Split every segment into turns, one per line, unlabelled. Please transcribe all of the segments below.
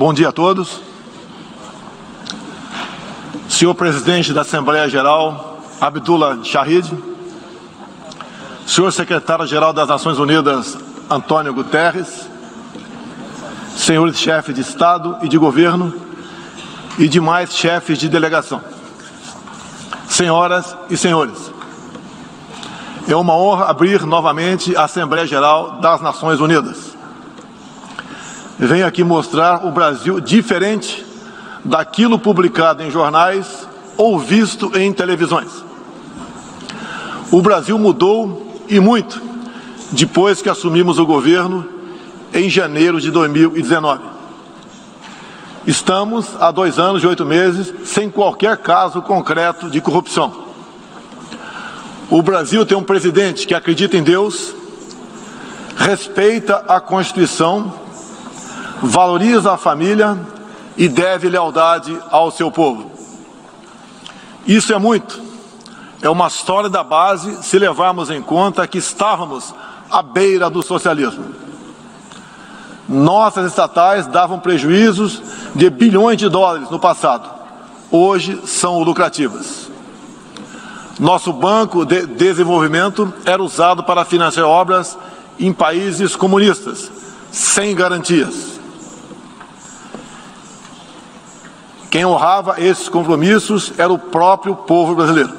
Bom dia a todos. Senhor presidente da Assembleia Geral, Abdullah Shahid. Senhor secretário-geral das Nações Unidas, Antônio Guterres. Senhores chefes de Estado e de governo e demais chefes de delegação. Senhoras e senhores, é uma honra abrir novamente a Assembleia Geral das Nações Unidas. Venho aqui mostrar o Brasil diferente daquilo publicado em jornais ou visto em televisões. O Brasil mudou e muito depois que assumimos o governo em janeiro de 2019. Estamos há dois anos e oito meses sem qualquer caso concreto de corrupção. O Brasil tem um presidente que acredita em Deus, respeita a Constituição, valoriza a família e deve lealdade ao seu povo. Isso é muito. É uma sólida base se levarmos em conta que estávamos à beira do socialismo. Nossas estatais davam prejuízos de bilhões de dólares no passado. Hoje são lucrativas. Nosso banco de desenvolvimento era usado para financiar obras em países comunistas, sem garantias. Quem honrava esses compromissos era o próprio povo brasileiro.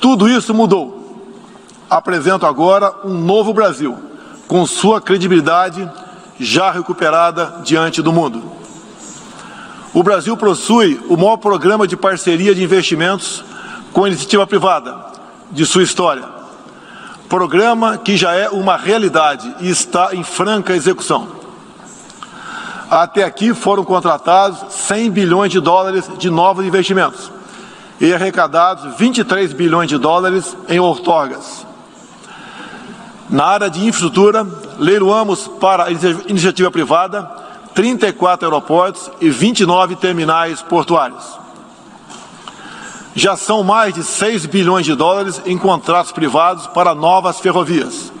Tudo isso mudou. Apresento agora um novo Brasil, com sua credibilidade já recuperada diante do mundo. O Brasil possui o maior programa de parceria de investimentos com a iniciativa privada de sua história. Programa que já é uma realidade e está em franca execução. Até aqui foram contratados 100 bilhões de dólares de novos investimentos e arrecadados 23 bilhões de dólares em outorgas. Na área de infraestrutura, leiloamos para a iniciativa privada 34 aeroportos e 29 terminais portuários. Já são mais de 6 bilhões de dólares em contratos privados para novas ferrovias.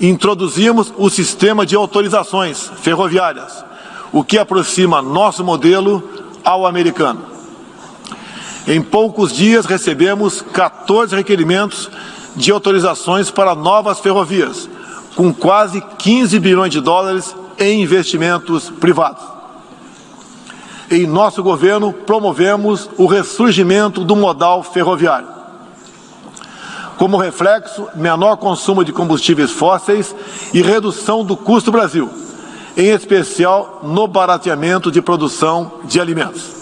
Introduzimos o sistema de autorizações ferroviárias, o que aproxima nosso modelo ao americano. Em poucos dias recebemos 14 requerimentos de autorizações para novas ferrovias, com quase 15 bilhões de dólares em investimentos privados. Em nosso governo, promovemos o ressurgimento do modal ferroviário. Como reflexo, menor consumo de combustíveis fósseis e redução do custo Brasil em especial no barateamento de produção de alimentos.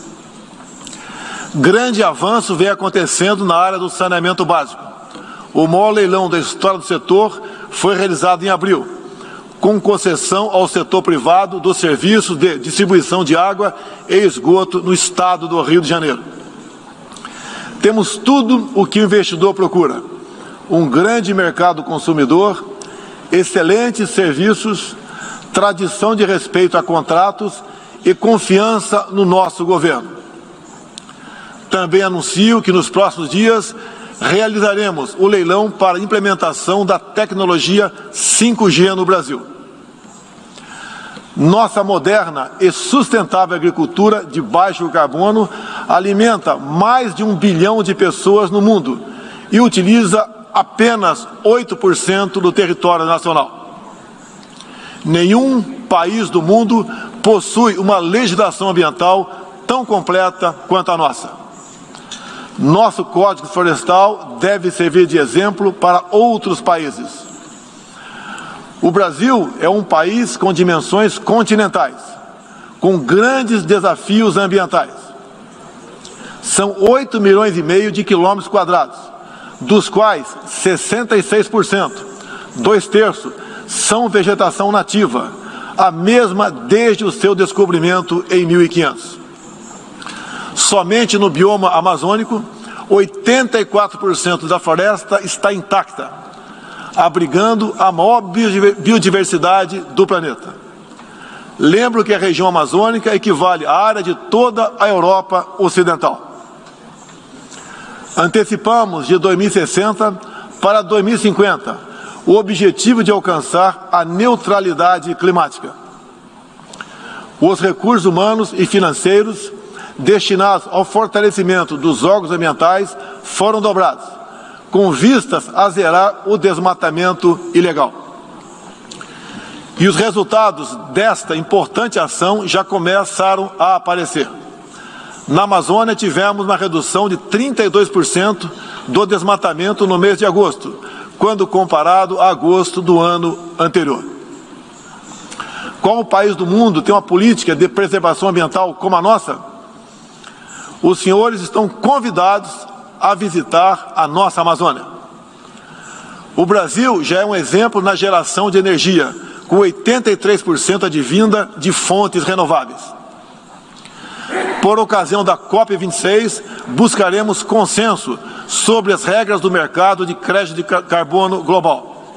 Grande avanço vem acontecendo na área do saneamento básico. O maior leilão da história do setor foi realizado em abril, com concessão ao setor privado dos serviços de distribuição de água e esgoto no estado do Rio de Janeiro. Temos tudo o que o investidor procura: um grande mercado consumidor, excelentes serviços tradição de respeito a contratos e confiança no nosso governo. Também anuncio que nos próximos dias realizaremos o leilão para implementação da tecnologia 5G no Brasil. Nossa moderna e sustentável agricultura de baixo carbono alimenta mais de um bilhão de pessoas no mundo e utiliza apenas 8% do território nacional. Nenhum país do mundo possui uma legislação ambiental tão completa quanto a nossa. Nosso Código Florestal deve servir de exemplo para outros países. O Brasil é um país com dimensões continentais, com grandes desafios ambientais. São 8 milhões e meio de quilômetros quadrados, dos quais 66%, dois terços, são vegetação nativa, a mesma desde o seu descobrimento em 1500. Somente no bioma amazônico, 84% da floresta está intacta, abrigando a maior biodiversidade do planeta. Lembro que a região amazônica equivale à área de toda a Europa Ocidental. Antecipamos de 2060 para 2050 o objetivo de alcançar a neutralidade climática. Os recursos humanos e financeiros destinados ao fortalecimento dos órgãos ambientais foram dobrados, com vistas a zerar o desmatamento ilegal. E os resultados desta importante ação já começaram a aparecer. Na Amazônia, tivemos uma redução de 32% do desmatamento no mês de agosto, quando comparado a agosto do ano anterior. Qual país do mundo tem uma política de preservação ambiental como a nossa? Os senhores estão convidados a visitar a nossa Amazônia. O Brasil já é um exemplo na geração de energia, com 83% advinda de fontes renováveis. Por ocasião da COP26, buscaremos consenso sobre as regras do mercado de crédito de carbono global.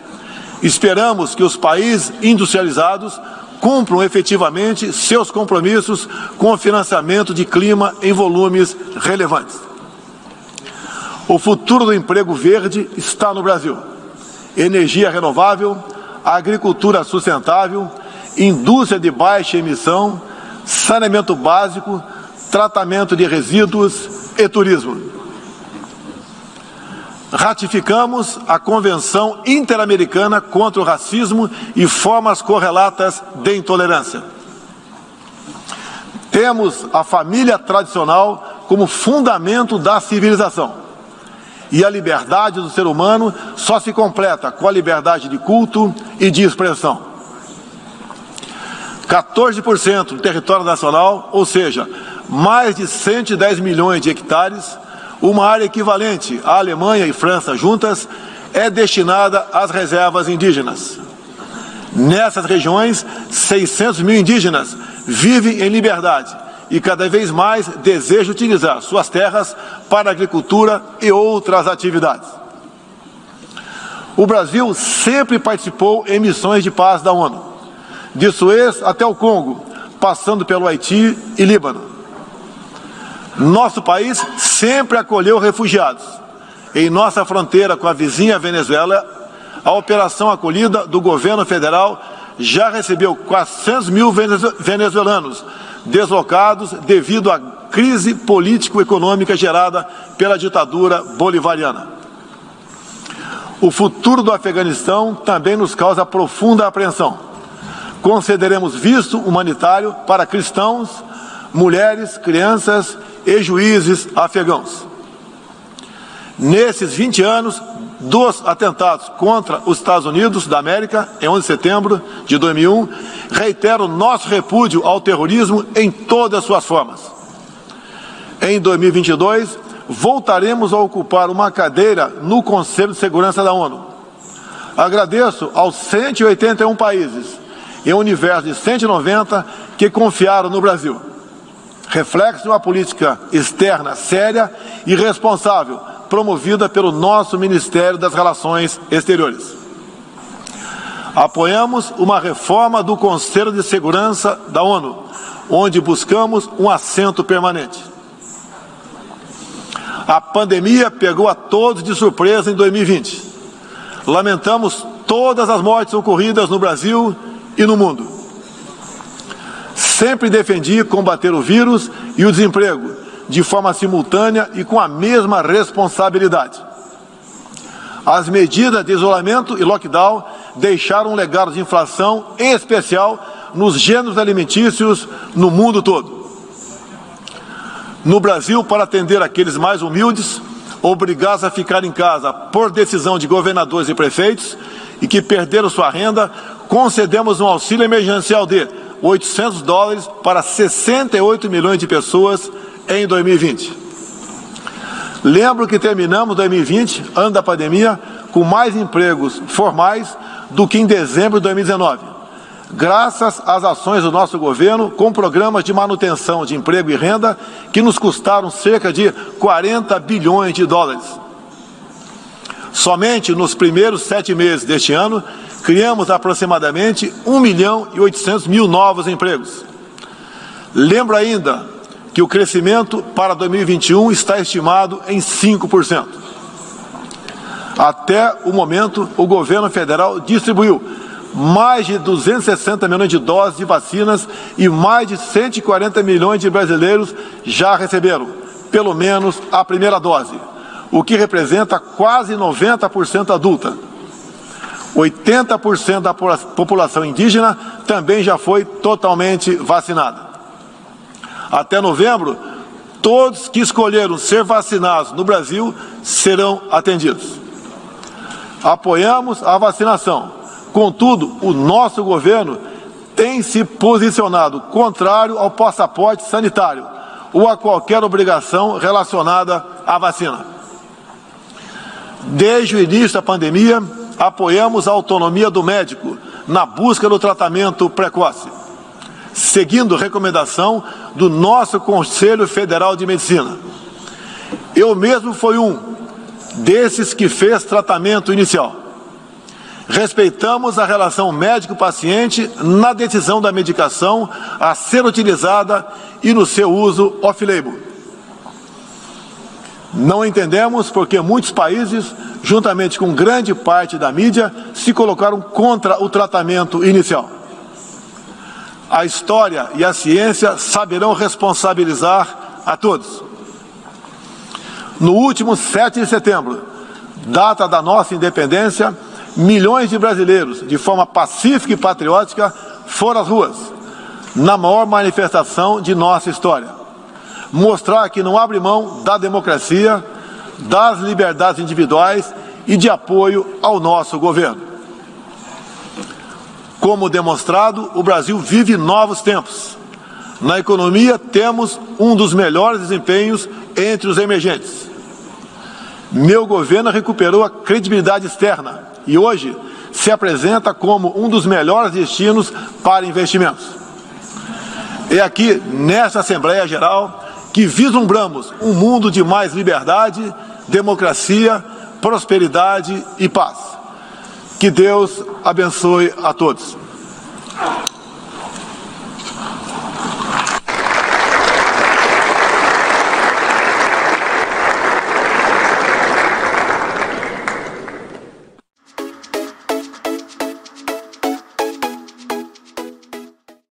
Esperamos que os países industrializados cumpram efetivamente seus compromissos com o financiamento de clima em volumes relevantes. O futuro do emprego verde está no Brasil. Energia renovável, agricultura sustentável, indústria de baixa emissão, saneamento básico, tratamento de resíduos e turismo ratificamos a Convenção Interamericana contra o Racismo e formas correlatas de intolerância. Temos a família tradicional como fundamento da civilização. E a liberdade do ser humano só se completa com a liberdade de culto e de expressão. 14% do território nacional, ou seja, mais de 110 milhões de hectares, uma área equivalente à Alemanha e França juntas é destinada às reservas indígenas. Nessas regiões, 600 mil indígenas vivem em liberdade e cada vez mais desejam utilizar suas terras para agricultura e outras atividades. O Brasil sempre participou em missões de paz da ONU, de Suez até o Congo, passando pelo Haiti e Líbano. Nosso país sempre acolheu refugiados. Em nossa fronteira com a vizinha Venezuela, a operação acolhida do governo federal já recebeu 400 mil venezuelanos deslocados devido à crise político-econômica gerada pela ditadura bolivariana. O futuro do Afeganistão também nos causa profunda apreensão. Concederemos visto humanitário para cristãos, mulheres, crianças e juízes afegãos. Nesses 20 anos dos atentados contra os Estados Unidos da América, em 11 de setembro de 2001, reitero nosso repúdio ao terrorismo em todas as suas formas. Em 2022, voltaremos a ocupar uma cadeira no Conselho de Segurança da ONU. Agradeço aos 181 países, em um universo de 190, que confiaram no Brasil reflexo de uma política externa séria e responsável, promovida pelo nosso Ministério das Relações Exteriores. Apoiamos uma reforma do Conselho de Segurança da ONU, onde buscamos um assento permanente. A pandemia pegou a todos de surpresa em 2020. Lamentamos todas as mortes ocorridas no Brasil e no mundo. Sempre defendi combater o vírus e o desemprego de forma simultânea e com a mesma responsabilidade. As medidas de isolamento e lockdown deixaram um legado de inflação, em especial nos gêneros alimentícios no mundo todo. No Brasil, para atender aqueles mais humildes, obrigados a ficar em casa por decisão de governadores e prefeitos e que perderam sua renda, concedemos um auxílio emergencial de 800 dólares para 68 milhões de pessoas em 2020. Lembro que terminamos 2020, ano da pandemia, com mais empregos formais do que em dezembro de 2019, graças às ações do nosso governo com programas de manutenção de emprego e renda que nos custaram cerca de 40 bilhões de dólares. Somente nos primeiros sete meses deste ano, criamos aproximadamente 1 milhão e 800 mil novos empregos. Lembro ainda que o crescimento para 2021 está estimado em 5%. Até o momento, o governo federal distribuiu mais de 260 milhões de doses de vacinas e mais de 140 milhões de brasileiros já receberam, pelo menos, a primeira dose, o que representa quase 90% adulta. 80% da população indígena também já foi totalmente vacinada. Até novembro, todos que escolheram ser vacinados no Brasil serão atendidos. Apoiamos a vacinação. Contudo, o nosso governo tem se posicionado contrário ao passaporte sanitário ou a qualquer obrigação relacionada à vacina. Desde o início da pandemia, apoiamos a autonomia do médico na busca do tratamento precoce, seguindo recomendação do nosso Conselho Federal de Medicina. Eu mesmo fui um desses que fez tratamento inicial. Respeitamos a relação médico-paciente na decisão da medicação a ser utilizada e no seu uso off-label. Não entendemos porque muitos países, juntamente com grande parte da mídia, se colocaram contra o tratamento inicial. A história e a ciência saberão responsabilizar a todos. No último 7 de setembro, data da nossa independência, milhões de brasileiros, de forma pacífica e patriótica, foram às ruas, na maior manifestação de nossa história mostrar que não abre mão da democracia, das liberdades individuais e de apoio ao nosso governo. Como demonstrado, o Brasil vive novos tempos. Na economia, temos um dos melhores desempenhos entre os emergentes. Meu governo recuperou a credibilidade externa e hoje se apresenta como um dos melhores destinos para investimentos. É aqui, nesta Assembleia Geral, que vislumbramos um mundo de mais liberdade, democracia, prosperidade e paz. Que Deus abençoe a todos.